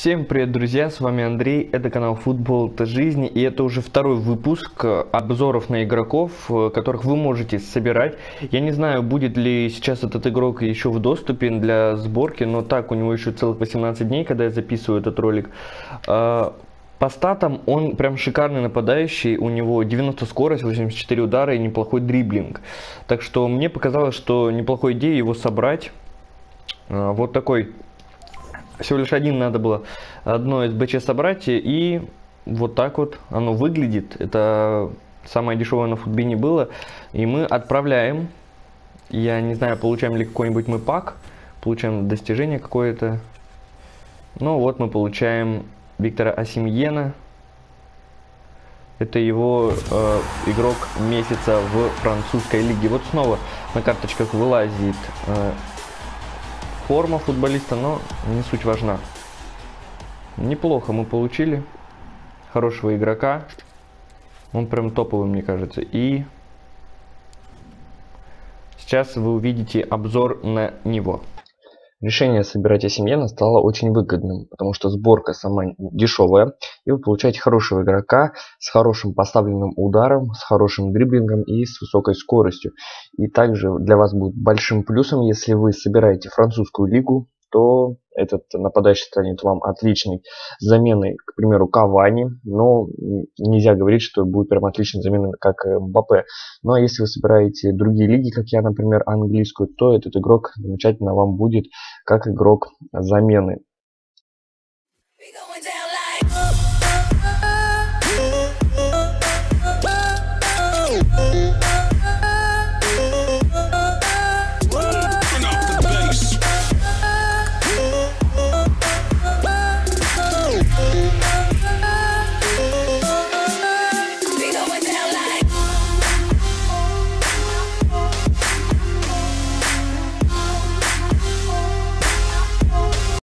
Всем привет, друзья, с вами Андрей, это канал Футбол это жизнь, и это уже второй выпуск э, обзоров на игроков, э, которых вы можете собирать. Я не знаю, будет ли сейчас этот игрок еще в доступе для сборки, но так, у него еще целых 18 дней, когда я записываю этот ролик. Э, по статам он прям шикарный нападающий, у него 90 скорость, 84 удара и неплохой дриблинг. Так что мне показалось, что неплохой идея его собрать. Вот такой всего лишь один надо было одно из БЧ собрать, и вот так вот оно выглядит. Это самое дешевое на футбине было. И мы отправляем. Я не знаю, получаем ли какой-нибудь мы пак. Получаем достижение какое-то. Ну вот мы получаем Виктора Асимьена. Это его э, игрок месяца в французской лиге. Вот снова на карточках вылазит э, форма футболиста, но не суть важна. Неплохо мы получили хорошего игрока. Он прям топовый, мне кажется. И сейчас вы увидите обзор на него. Решение собирать Осимьена стало очень выгодным, потому что сборка сама дешевая, и вы получаете хорошего игрока с хорошим поставленным ударом, с хорошим дриблингом и с высокой скоростью. И также для вас будет большим плюсом, если вы собираете французскую лигу, то этот нападающий станет вам отличной заменой, к примеру, Кавани. Но нельзя говорить, что будет прям отличной заменой, как Мбаппе. Ну а если вы собираете другие лиги, как я, например, английскую, то этот игрок замечательно вам будет как игрок замены. We going down.